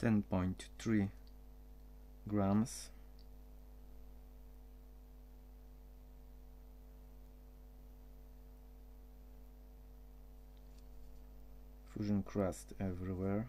10.3 grams. Fusion crust everywhere.